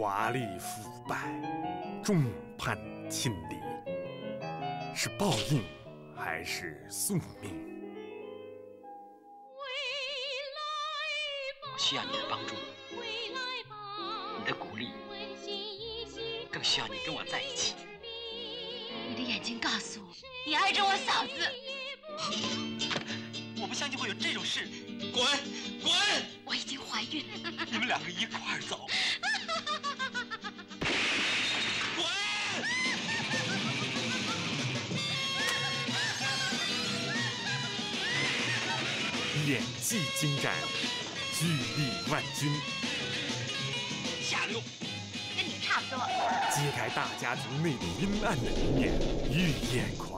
华丽腐败，众叛亲离，是报应还是宿命？我需要你的帮助，你的鼓励，更需要你跟我在一起。你的眼睛告诉我，你爱着我嫂子。我不相信会有这种事，滚滚！我已经怀孕，你们两个一块儿走。演技精湛，巨力万钧，下流，跟你差不多。揭开大家族内部阴暗的一面，欲念狂流。